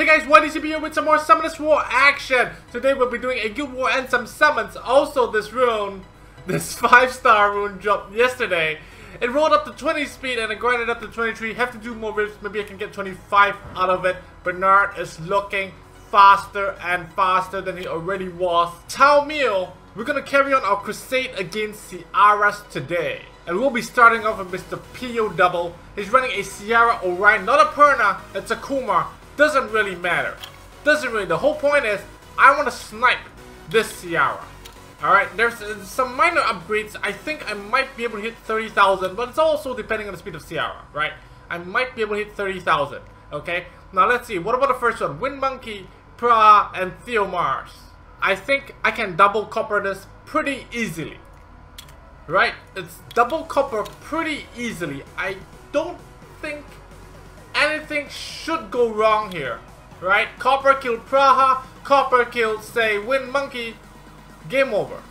Hey guys, YDCB here with some more Summoners War action! Today we'll be doing a Guild War and some summons. Also this rune, this 5 star rune dropped yesterday. It rolled up to 20 speed and it grinded up to 23. Have to do more rips, maybe I can get 25 out of it. Bernard is looking faster and faster than he already was. Tao Mio, we're gonna carry on our crusade against Ciaras today. And we'll be starting off with Mr. PO Double. He's running a Sierra Orion, not a Perna, it's a Kumar. Doesn't really matter. Doesn't really, the whole point is, I want to snipe this Ciara. Alright, there's uh, some minor upgrades. I think I might be able to hit 30,000, but it's also depending on the speed of Ciara, right? I might be able to hit 30,000, okay? Now let's see, what about the first one? Wind Monkey, Pra, and Theomars. I think I can double copper this pretty easily. Right? It's double copper pretty easily. I don't anything should go wrong here. Right? Copper killed Praha, Copper killed, say, Wind Monkey. Game over.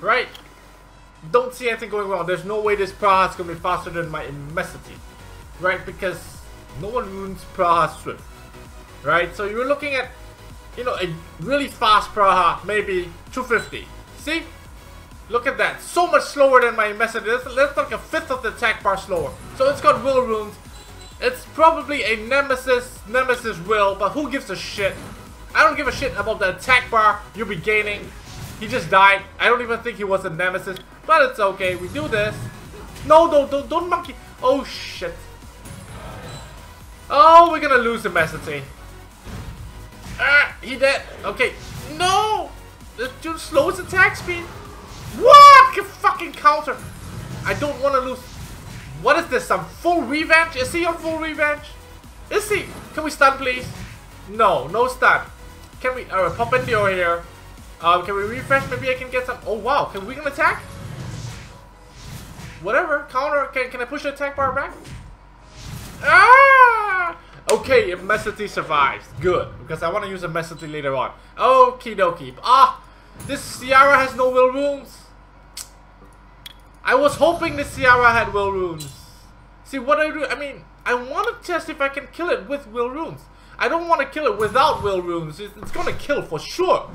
Right? Don't see anything going wrong. There's no way this Praha is going to be faster than my Immensity. Right? Because no one runes Praha Swift. Right? So you're looking at, you know, a really fast Praha, maybe 250. See? Look at that. So much slower than my Immensity. That's, that's like a fifth of the attack bar slower. So it's got Will Runes. It's probably a Nemesis, Nemesis Will, but who gives a shit? I don't give a shit about the attack bar you'll be gaining. He just died. I don't even think he was a Nemesis, but it's okay. We do this. No, don't, don't, don't monkey. Oh, shit. Oh, we're gonna lose the Immensity. Ah, he dead. Okay. No! This dude slows attack speed. What? Fucking counter. I don't want to lose. What is this? Some full revenge? Is he on full revenge? Is he? Can we stun, please? No, no stun. Can we? Alright, pop in here. Um, can we refresh? Maybe I can get some. Oh wow, can we can attack? Whatever. Counter. Can can I push the attack bar back? Ah! Okay, if Immensity survives. Good, because I want to use a Immensity later on. Okie dokie. Ah! This Ciara has no will runes. I was hoping the Ciara had will runes. See what I do? I mean, I want to test if I can kill it with will runes. I don't want to kill it without will runes. It's, it's gonna kill for sure.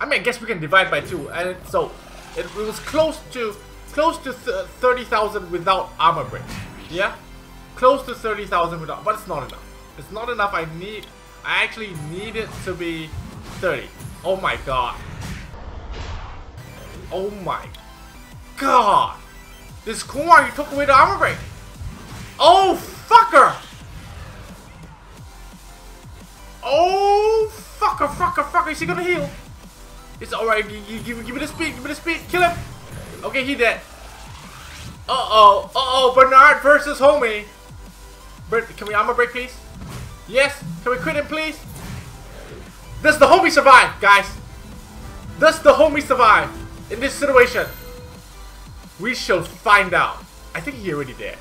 I mean, I guess we can divide by two, and it, so it, it, was close to close to th thirty thousand without armor break. Yeah, close to thirty thousand without, but it's not enough. It's not enough. I need. I actually need it to be 30. Oh my god. Oh my god. This Kumar, you took away the armor break. Oh, fucker. Oh, fucker, fucker, fucker. Is he gonna heal? It's alright. Give, me the speed. Give me the speed. Kill him. Okay, he dead. Uh-oh. Uh-oh. Bernard versus homie. Can we armor break, please? Yes. Can we quit him, please? Does the homie survive, guys? Does the homie survive in this situation? We shall find out. I think he already did.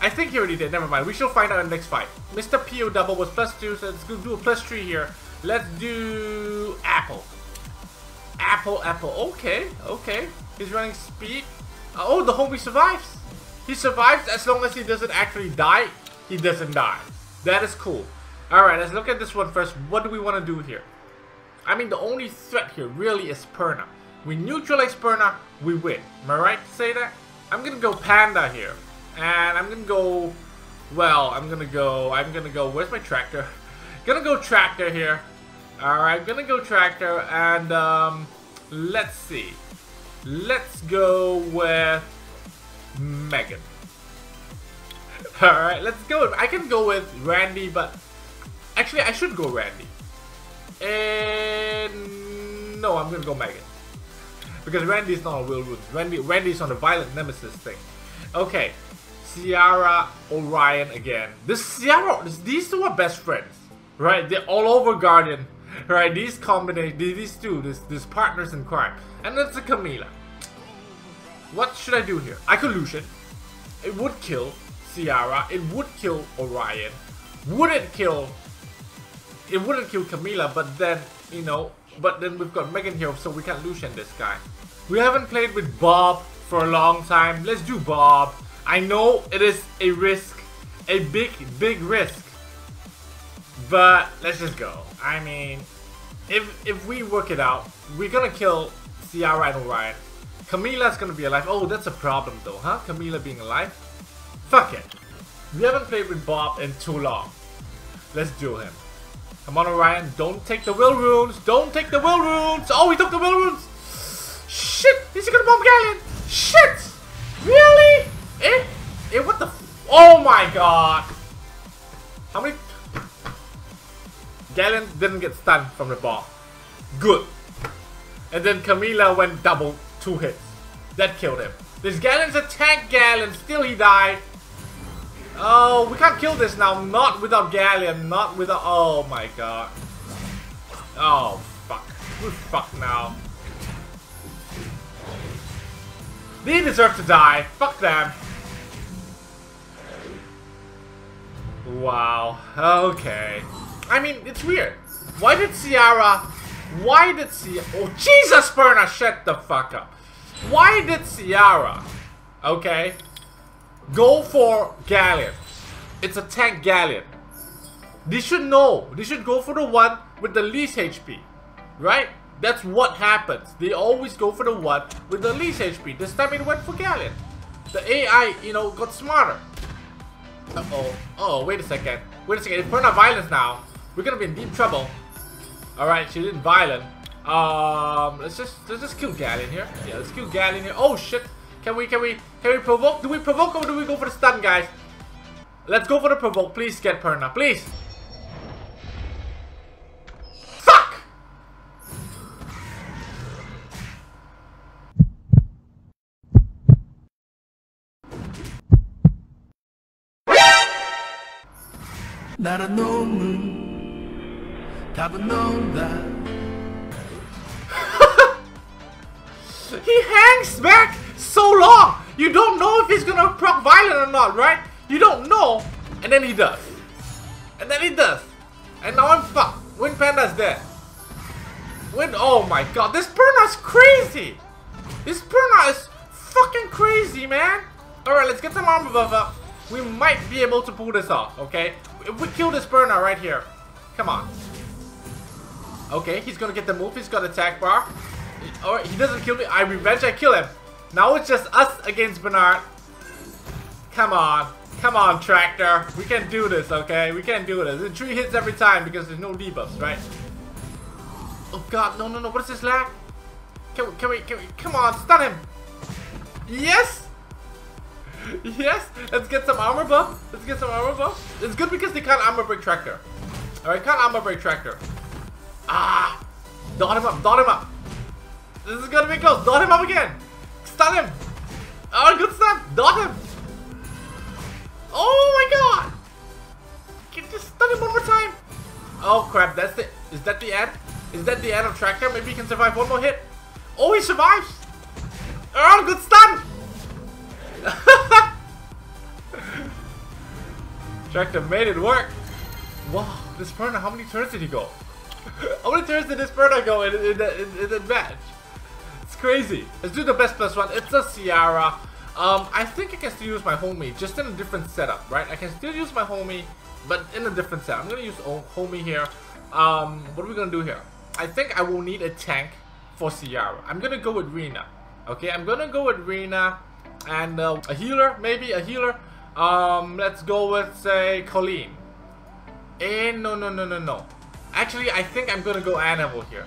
I think he already did. Never mind. We shall find out in the next fight. Mr. PO double was plus two, so let's do a plus three here. Let's do apple. Apple, apple. Okay, okay. He's running speed. Uh, oh, the homie survives. He survives as long as he doesn't actually die. He doesn't die. That is cool. Alright, let's look at this one first. What do we want to do here? I mean, the only threat here really is Perna. We neutralize Perna, we win. Am I right to say that? I'm gonna go Panda here. And I'm gonna go... Well, I'm gonna go... I'm gonna go... Where's my tractor? gonna go tractor here. Alright, gonna go tractor and um... Let's see. Let's go with... Megan. Alright, let's go. I can go with Randy, but Actually, I should go Randy. And no, I'm gonna go Megan. Because Randy's not on Will Runes. Randy Randy's on the Violent Nemesis thing. Okay. Ciara Orion again. This Ciara these two are best friends. Right? They're all over Guardian. Right? These combination these two, this these partners in crime. And that's a Camilla. What should I do here? I could Lushen. It would kill Ciara. It would kill Orion. Would it kill it wouldn't kill Camilla, but then, you know, but then we've got Megan here, so we can't Lushen this guy. We haven't played with Bob for a long time. Let's do Bob. I know it is a risk, a big, big risk. But let's just go. I mean, if if we work it out, we're gonna kill Ciara and Orion. Camilla's gonna be alive. Oh, that's a problem though, huh? Camilla being alive? Fuck it. We haven't played with Bob in too long. Let's do him. Come on, Orion. Don't take the will runes. Don't take the will runes. Oh, he took the will runes. Shit. He's gonna bomb Galleon. Shit. Really? Eh? Eh, what the Oh my god. How many... Galleon didn't get stunned from the bomb. Good. And then Camilla went double two hits. That killed him. This Galleon's a tank Galleon. Still he died. Oh, we can't kill this now. Not without Galleon. Not without... Oh my god. Oh, fuck. We're fucked now. They deserve to die. Fuck them. Wow. Okay. I mean, it's weird. Why did Ciara... Why did Ciara... Oh, Jesus, Berna! Shut the fuck up. Why did Ciara... Okay Go for Galleon. It's a tank Galleon. They should know. They should go for the one with the least HP. Right? That's what happens. They always go for the one with the least HP. This time it went for Galleon. The AI, you know, got smarter. Uh-oh. Oh, wait a second. Wait a second. If we're not violence now, we're gonna be in deep trouble. Alright, she didn't violent. Um, let's just let's just kill Galleon here. Yeah, let's kill Galleon here. Oh shit! Can we, can we, can we provoke? Do we provoke or do we go for the stun, guys? Let's go for the provoke. Please get Perna, please. Fuck! he hangs, man! You don't know if he's gonna proc violent or not, right? You don't know. And then he does. And then he does. And now I'm fucked. Wind Panda's dead. Wind, oh my god, this Perna's crazy. This Perna is fucking crazy, man. Alright, let's get some armor buff up. We might be able to pull this off, okay? If we kill this Perna right here. Come on. Okay, he's gonna get the move. He's got attack bar. Alright, oh, he doesn't kill me. I revenge, I kill him. Now it's just us against Bernard. Come on. Come on, Tractor. We can do this, okay? We can do this. The tree hits every time because there's no debuffs, right? Oh god, no, no, no. What is this lag? Can we, can we, can we, come on, stun him. Yes! Yes! Let's get some armor buff. Let's get some armor buff. It's good because they can't armor break Tractor. Alright, can't armor break Tractor. Ah! Dot him up, dot him up. This is gonna be close. Dot him up again. Stun him! Oh, good stun! Dot him! Oh my god! Can just stun him one more time? Oh crap, that's the- is that the end? Is that the end of Tractor? Maybe he can survive one more hit? Oh, he survives! Oh, good stun! Tractor made it work! Wow, this Perna, how many turns did he go? how many turns did this Perna go in, in, in, in that match? Crazy. Let's do the best plus one. It's a Ciara. Um, I think I can still use my homie, just in a different setup, right? I can still use my homie, but in a different setup. I'm gonna use homie here. Um, what are we gonna do here? I think I will need a tank for Ciara. I'm gonna go with Rena. Okay, I'm gonna go with Rena and uh, a healer, maybe a healer. Um, let's go with say Colleen. Eh, no, no, no, no, no. Actually, I think I'm gonna go Annabelle here.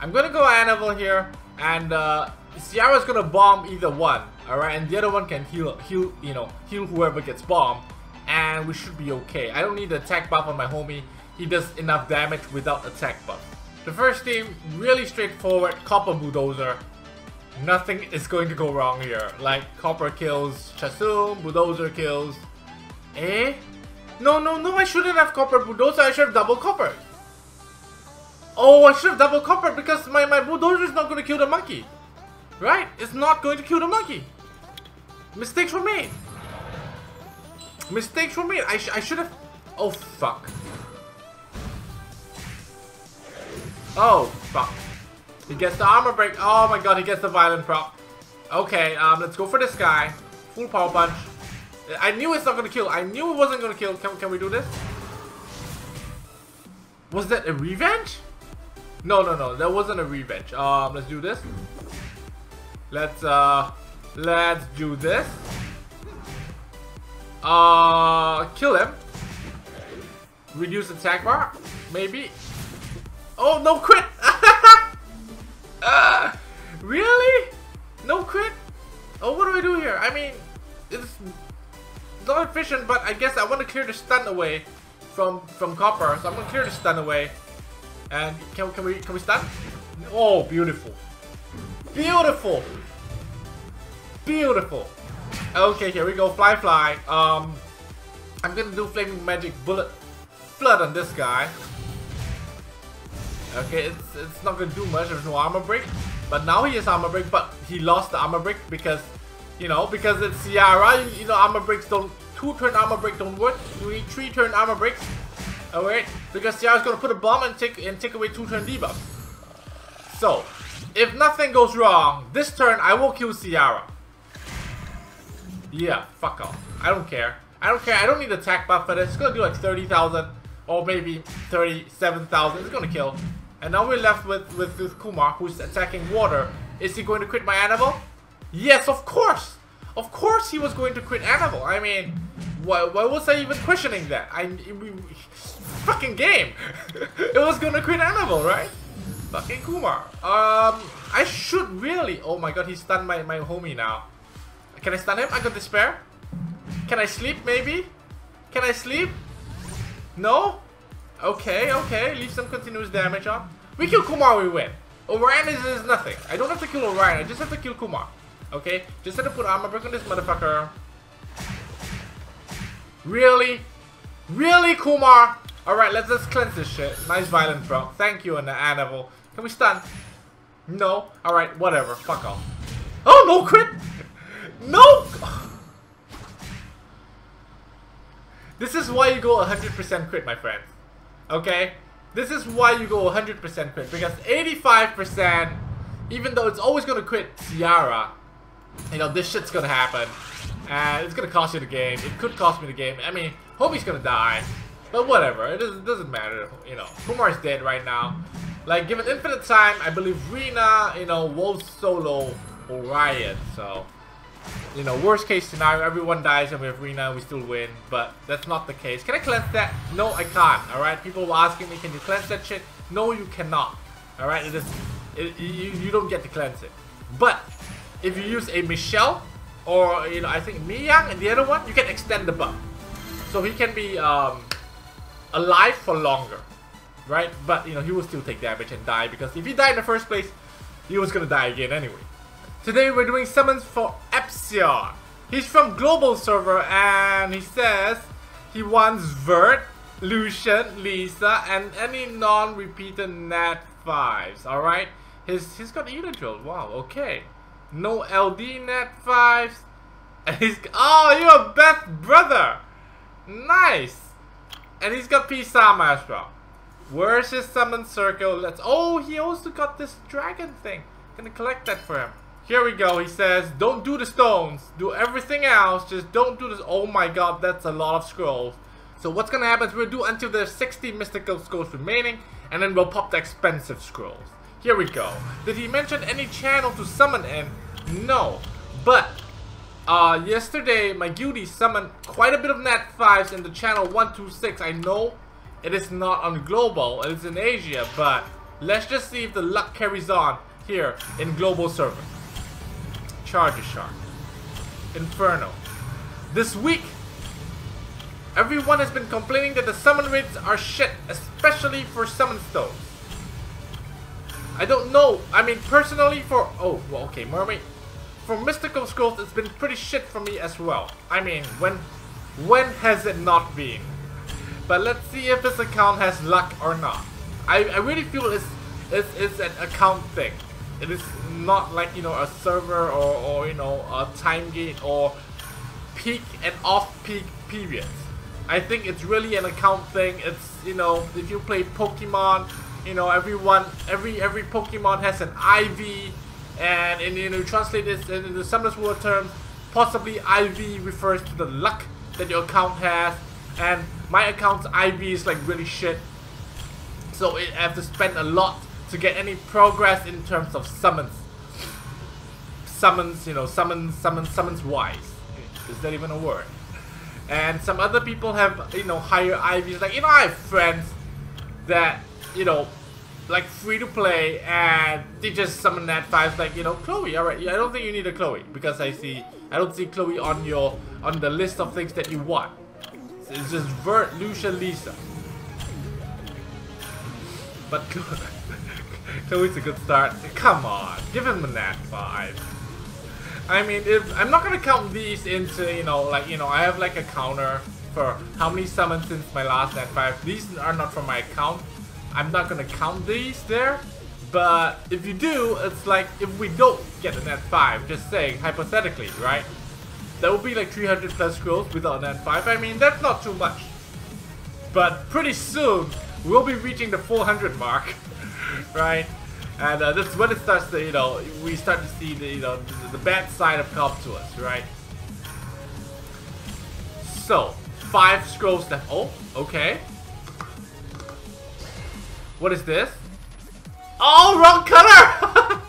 I'm gonna go Annabelle here. And uh, Ciara's gonna bomb either one, alright? And the other one can heal, heal, you know, heal whoever gets bombed. And we should be okay. I don't need the attack buff on my homie. He does enough damage without attack buff. The first team, really straightforward, Copper Bulldozer. Nothing is going to go wrong here. Like, Copper kills Chasun, Bulldozer kills... Eh? No, no, no, I shouldn't have Copper Bulldozer, I should have double Copper. Oh, I should have double copper because my, my bulldozer is not going to kill the monkey. Right? It's not going to kill the monkey. Mistakes were made. Mistakes were made. I, sh I should have... Oh, fuck. Oh, fuck. He gets the armor break. Oh my god, he gets the violent prop. Okay, um, let's go for this guy. Full power punch. I knew it's not gonna kill. I knew it wasn't gonna kill. Can, can we do this? Was that a revenge? No, no, no, that wasn't a revenge. Um, let's do this. Let's, uh, let's do this. Uh, kill him. Reduce attack bar, maybe. Oh, no crit! uh, really? No crit? Oh, what do I do here? I mean, it's not efficient, but I guess I want to clear the stun away from from copper. So I'm gonna clear the stun away. And can, can we can we stun? Oh, beautiful, beautiful, beautiful. Okay, here we go. Fly, fly. Um, I'm gonna do flaming magic bullet flood on this guy. Okay, it's it's not gonna do much. There's no armor break. But now he has armor break, but he lost the armor break because, you know, because it's Ciara. You, you know, armor breaks don't two turn armor break don't work. You need three turn armor breaks. Alright, because Ciara's gonna put a bomb and take and take away two turn debuff. So, if nothing goes wrong, this turn I will kill Ciara. Yeah, fuck off. I don't care. I don't care. I don't need attack buff for this. It's gonna do like 30,000 or maybe 37,000. It's gonna kill. And now we're left with, with, with Kumar, who's attacking water. Is he going to crit my animal? Yes, of course! Of course he was going to crit animal. I mean, why, why was I even questioning that? I we, fucking game. it was gonna crit animal, right? Fucking Kumar. Um, I should really. Oh my god, he stunned my my homie now. Can I stun him? I got despair. Can I sleep? Maybe. Can I sleep? No. Okay, okay. Leave some continuous damage on. We kill Kumar, we win. Orion is, is nothing. I don't have to kill Orion. I just have to kill Kumar. Okay? Just have to put armor break on this motherfucker. Really? Really, Kumar? Alright, let's just cleanse this shit. Nice violence, bro. Thank you, and the animal. Can we stun? No? Alright, whatever. Fuck off. Oh, no crit! No! This is why you go 100% crit, my friend. Okay? This is why you go 100% crit. Because 85%, even though it's always to crit Ciara, you know, this shit's to happen. And it's to cost you the game. It could cost me the game. I mean, Homie's going to die. But whatever. It doesn't, doesn't matter. You know, Kumar's dead right now. Like, given infinite time, I believe Rina, you know, will solo Orion. So, you know, worst case scenario, everyone dies and we have Rina we still win, but that's not the case. Can I cleanse that? No, I can't, alright? People were asking me, can you cleanse that shit? No, you cannot, alright? It is, it, you, you don't get to cleanse it. But, if you use a Michelle, or, you know, I think Mihyang and the other one, you can extend the buff. So he can be, um, alive for longer, right? But, you know, he will still take damage and die, because if he died in the first place, he was gonna die again anyway. Today we're doing summons for Epsilon. He's from Global Server and he says he wants Vert, Lushen, Lisa, and any non-repeated Nat 5s, alright? His, he's got Eladriel, wow, okay. No LD net 5s. And he's, oh, you're a best brother! Nice! And he's got Pisama as well. Where's his summon circle? Let's, oh, he also got this dragon thing. Gonna collect that for him. Here we go. He says, don't do the stones. Do everything else. Just don't do this. Oh my god, that's a lot of scrolls. So what's gonna happen is we'll do until there's 60 mystical scrolls remaining. And then we'll pop the expensive scrolls. Here we go. Did he mention any channel to summon in? No. But, uh, yesterday my guilty summoned quite a bit of Nat 5s in the channel 126. I know it is not on global. It is in Asia. But let's just see if the luck carries on here in global server. Charger Shark. Inferno. This week, everyone has been complaining that the summon rates are shit, especially for summon stones. I don't know. I mean, personally, for oh, well, okay, mermaid. For mystical scrolls, it's been pretty shit for me as well. I mean, when when has it not been? But let's see if this account has luck or not. I, I really feel it's, it's, it's an account thing. It is not like, you know, a server or, or you know, a time gate or peak and off-peak periods. I think it's really an account thing. It's, you know, if you play Pokemon, you know, everyone, every every Pokemon has an IV, and, and you know, translate this in the Summoners War terms, possibly IV refers to the luck that your account has, and my account's IV is like really shit. So I have to spend a lot to get any progress in terms of summons. Summons, you know, summons, summons, summons wise. Is that even a word? And some other people have, you know, higher IVs. Like, you know, I have friends that, you know, like free to play and they just summon Nat 5 like, you know, Chloe, alright, I don't think you need a Chloe because I see, I don't see Chloe on your, on the list of things that you want. It's just Vert, Lucia, Lisa. But Chloe's a good start. Come on, give him a Nat 5. I mean, if I'm not gonna count these into, you know, like, you know, I have like a counter for how many summons since my last Nat 5. These are not from my account. I'm not gonna count these there. But if you do, it's like if we don't get a Nat 5, just saying, hypothetically, right? That would be like 300 plus scrolls without a Nat 5. I mean, that's not too much. But pretty soon, we'll be reaching the 400 mark, right? And uh, that's when it starts to, you know, we start to see the, you know, the, the bad side of comp to us, right? So, five scrolls left. Oh, okay. What is this? Oh, wrong color!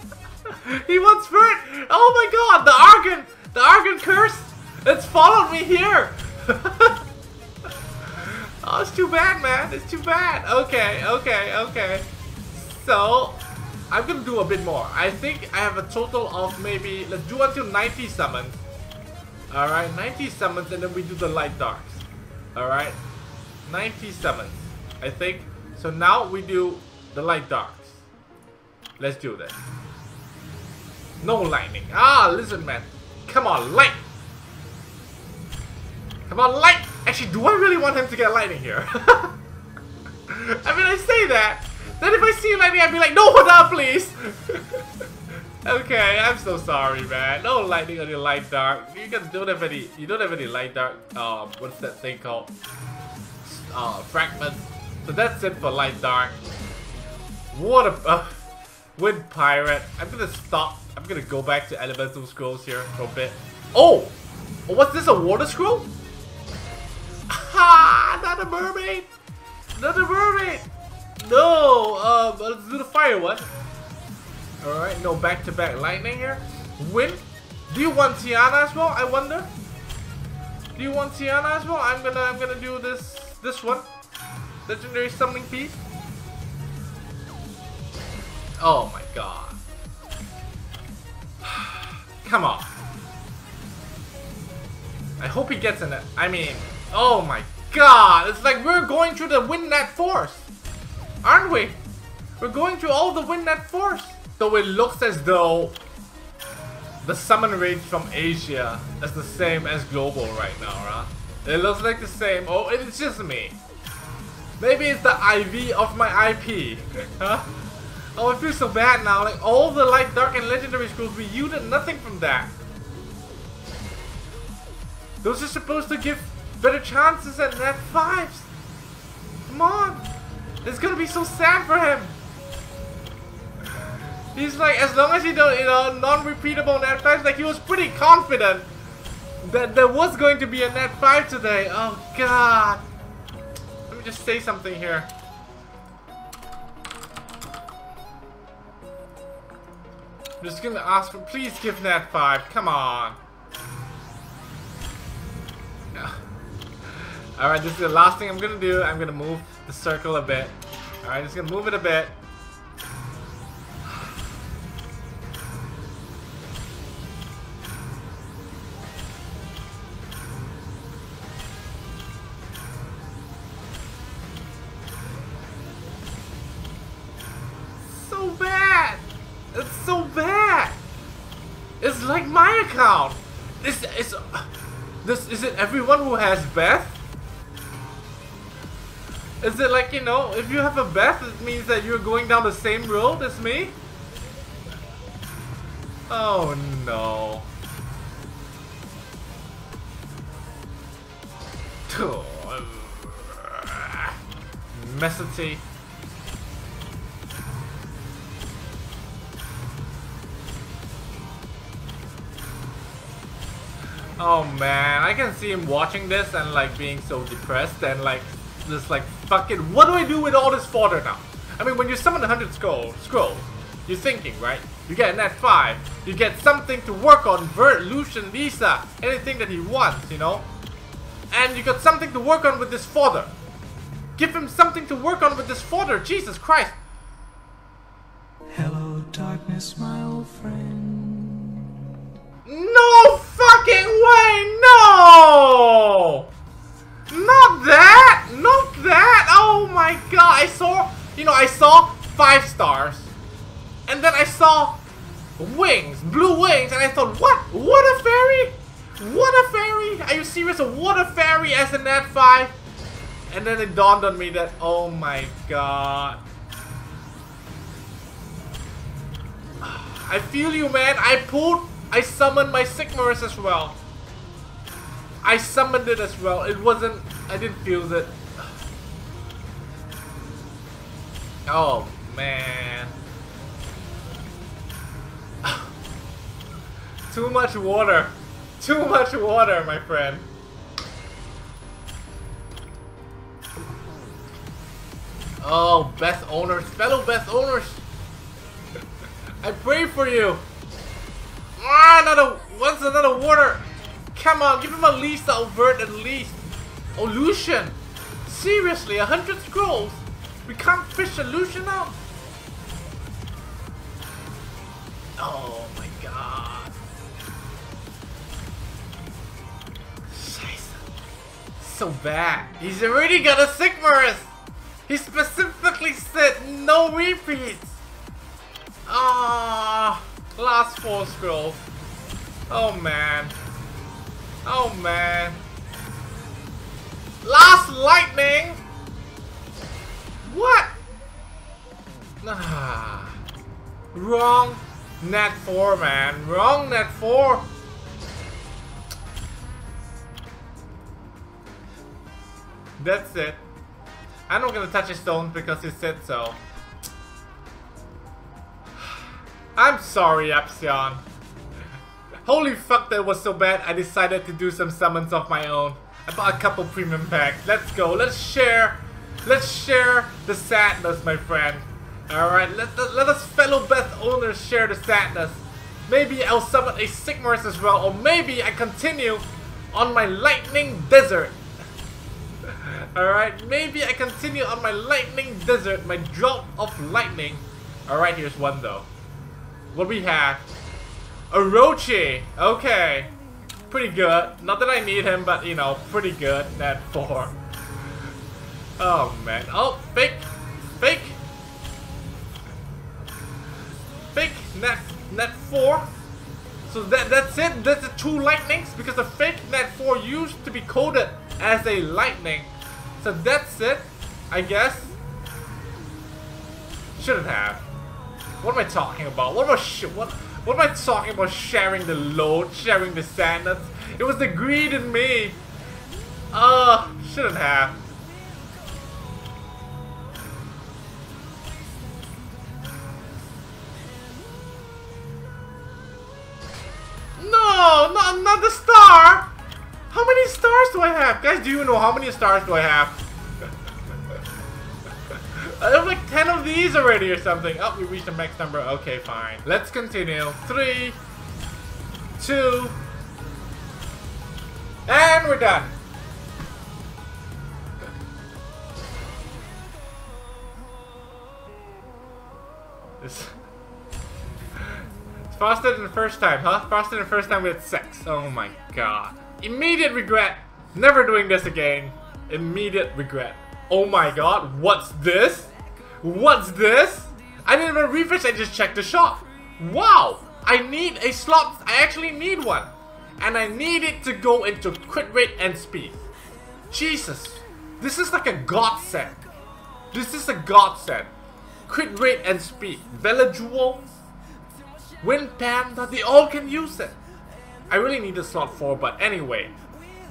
he wants fruit! Oh my god, the Argon! The Argon curse! It's followed me here! oh, it's too bad, man. It's too bad. Okay, okay, okay. So, I'm gonna do a bit more. I think I have a total of maybe, let's do until 90 summons. Alright, 90 summons and then we do the light darks. Alright, 90 summons, I think. So now we do the light darks. Let's do this. No lightning. Ah, listen man. Come on, light! Come on, light! Actually, do I really want him to get lightning here? I mean, I say that, then if I see lightning, I'd be like, no, hold up please. okay, I'm so sorry, man. No lightning on your light dark. You guys don't have any. You don't have any light dark. Um, what's that thing called? Uh, fragments. So that's it for light dark. Water. Uh, wind pirate. I'm gonna stop. I'm gonna go back to elemental scrolls here for a bit. Oh, oh what's this? A water scroll? Ha! Not a mermaid. Not a mermaid. No! Um, let's do the fire one. Alright, no back-to-back -back lightning here. Wind? Do you want Tiana as well, I wonder? Do you want Tiana as well? I'm gonna I'm gonna do this this one. Legendary summoning piece. Oh my god. Come on. I hope he gets in it. I mean, oh my god. It's like we're going through the wind net force. Aren't we? We're going through all the wind net force. Though it looks as though the summon range from Asia is the same as global right now, huh? It looks like the same. Oh, it's just me. Maybe it's the IV of my IP. huh? Oh, I feel so bad now. Like, all the light, dark, and legendary schools, we yielded nothing from that. Those are supposed to give better chances at net 5s. Come on. It's gonna be so sad for him. He's like, as long as he don't, you know, non-repeatable net 5, like he was pretty confident that there was going to be a net 5 today. Oh god. Me just say something here. I'm just gonna ask for, please give net 5, come on. Alright, this is the last thing I'm gonna do. I'm gonna move the circle a bit. Alright, just gonna move it a bit. This is... This, is it everyone who has Beth? Is it like, you know, if you have a Beth, it means that you're going down the same road as me? Oh no. Messity. Oh man, I can see him watching this and like being so depressed and like just like fucking what do I do with all this fodder now? I mean, when you summon a 100 scroll, scroll, you're thinking, right? You get net 5. You get something to work on, Vert, Lushen, Lisa, anything that he wants, you know? And you got something to work on with this fodder. Give him something to work on with this fodder, Jesus Christ. Hello, darkness, my old friend. No fucking way, no! Not that! Not that! Oh my god, I saw, you know, I saw five stars. And then I saw wings, blue wings, and I thought, what? What a fairy? What a fairy? Are you serious? What a fairy as a net 5? And then it dawned on me that, oh my god. I feel you, man. I pulled, I summoned my Sigmarus as well. I summoned it as well. It wasn't, I didn't feel it. Oh, man. Too much water. Too much water, my friend. Oh, best owners, fellow best owners. I pray for you. Ah, another, what's another water? Come on, give him at least the overt at least. Oh, Lushen. Seriously, a hundred scrolls. We can't fish a Lushen out. Oh my god. Scheiße. So bad. He's already got a Sigmarus. He specifically said no repeats. Ah, last four scrolls. Oh man. Oh man. Last lightning. What? Ah, wrong net four, man. Wrong net four. That's it. I'm not gonna touch a stone because he said so. I'm sorry, Epsilon. Holy fuck, that was so bad, I decided to do some summons of my own. I bought a couple premium packs. Let's go, let's share. Let's share the sadness, my friend. Alright, let, let, let us fellow best owners share the sadness. Maybe I'll summon a Sigmarus as well, or maybe I continue on my Lightning Desert. Alright, maybe I continue on my Lightning Desert, my drop of lightning. Alright, here's one though. What we have? Orochi! Okay. Pretty good. Not that I need him, but you know, pretty good. Net 4. Oh man. Oh, fake! Fake! Fake! Net, net 4. So that that's it. That's the two lightnings because the fake net 4 used to be coded as a lightning. So that's it, I guess. Shouldn't have. What am I talking about? What am I what what am I talking about sharing the load, sharing the sadness? It was the greed in me. Uh, shouldn't have. No, not, not the star! How many stars do I have? Guys, do you know how many stars do I have? I have like 10 of these already or something. Oh, we reached the max number. Okay, fine. Let's continue. Three, two, and we're done. This it's faster than the first time, huh? Faster than the first time we had sex. Oh my god. Immediate regret. Never doing this again. Immediate regret. Oh my god, what's this? What's this? I didn't even refresh, I just checked the shop. Wow! I need a slot. I actually need one. And I need it to go into crit rate and speed. Jesus. This is like a godsend. This is a godsend. Crit rate and speed. Veladjewel. Wind Panda. They all can use it. I really need a slot 4, but anyway.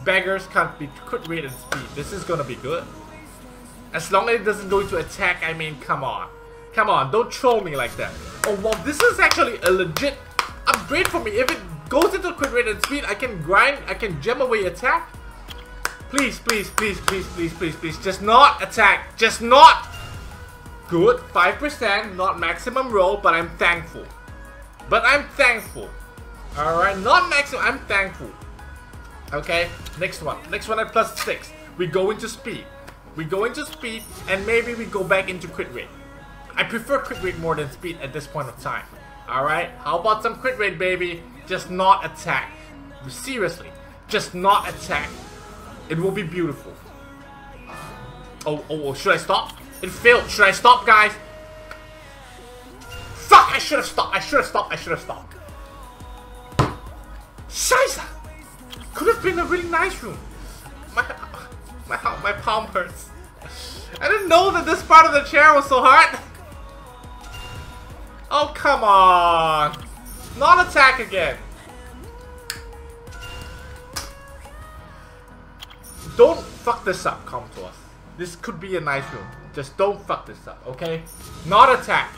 Beggars can't be crit rate and speed. This is gonna be good. As long as it doesn't go into attack, I mean, come on. Come on, don't troll me like that. Oh, well, this is actually a legit upgrade for me. If it goes into crit rate and speed, I can grind, I can gem away attack. Please, please, please, please, please, please, please. Just not attack. Just not. Good, 5%, not maximum roll, but I'm thankful. But I'm thankful. Alright, not maximum, I'm thankful. Okay, next one. Next one at plus 6. We go into speed. We go into speed, and maybe we go back into crit rate. I prefer crit rate more than speed at this point of time. Alright, how about some crit rate, baby? Just not attack. Seriously, just not attack. It will be beautiful. Oh, oh, oh, should I stop? It failed. Should I stop, guys? Fuck, I should have stopped. I should have stopped. I should have stopped. Scheiße! Could have been a really nice room. My, my, my palm hurts. I didn't know that this part of the chair was so hard. Oh, come on. Not attack again. Don't fuck this up, come to us. This could be a nice room. Just don't fuck this up, okay? Not attack.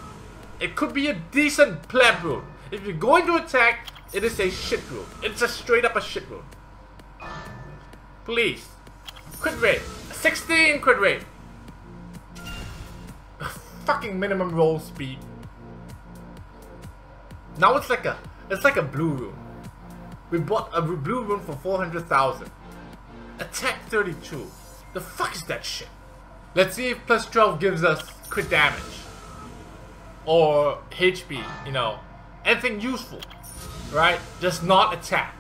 It could be a decent pleb room. If you're going to attack, it is a shit room. It's a straight up a shit room. Please. Crit rate. 16 crit rate. Fucking minimum roll speed. Now it's like a it's like a blue room. We bought a blue room for 400,000. Attack 32. The fuck is that shit? Let's see if plus 12 gives us crit damage. Or HP, you know. Anything useful. Right? Just not attack.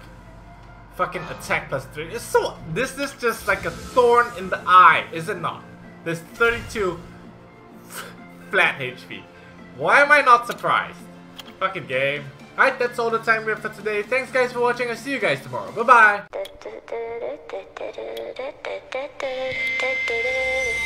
Fucking attack plus 3. It's so... This is just like a thorn in the eye, is it not? There's 32 flat HP. Why am I not surprised? Fucking game. Alright, that's all the time we have for today. Thanks guys for watching. I'll see you guys tomorrow. Bye bye.